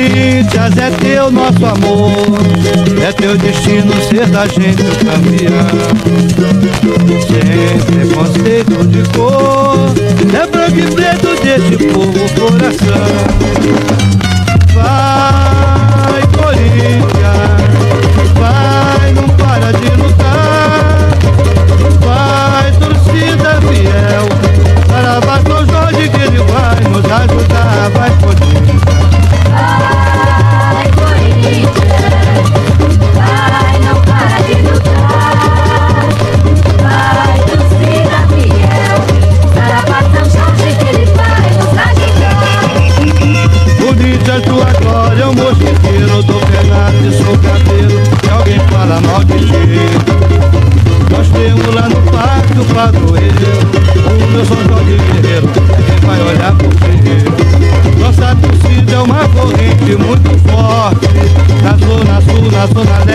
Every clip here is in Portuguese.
Corinthians, é teu nosso amor. É teu destino ser da gente o campeão. Sem do de cor, é branco e preto deste povo coração.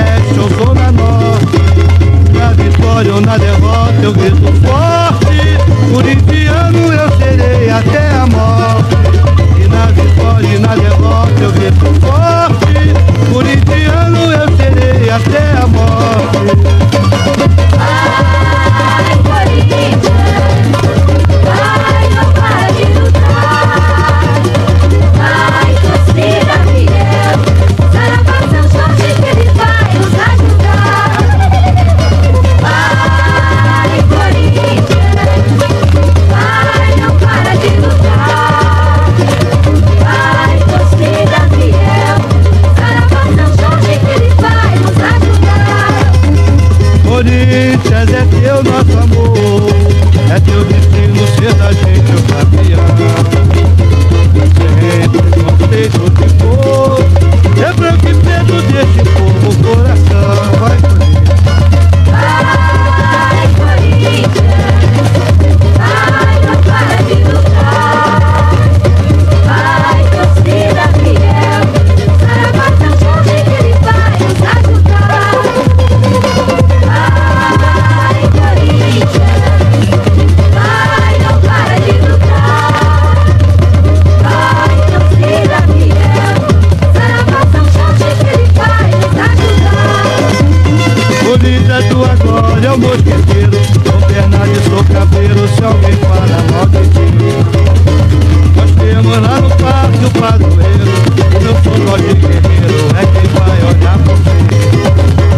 leste, eu sou da norte. Na vitória ou na derrota, eu grito forte. Corintiano eu Corinthians, é teu nosso amor, é teu destino. cabreiro, sou perna sou cabreiro, se alguém fala mal de mim. Nós temos lá no pátio o padroeiro, o meu forró de guerreiro é quem vai olhar por ti.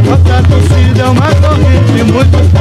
Nossa torcida é uma corrente muito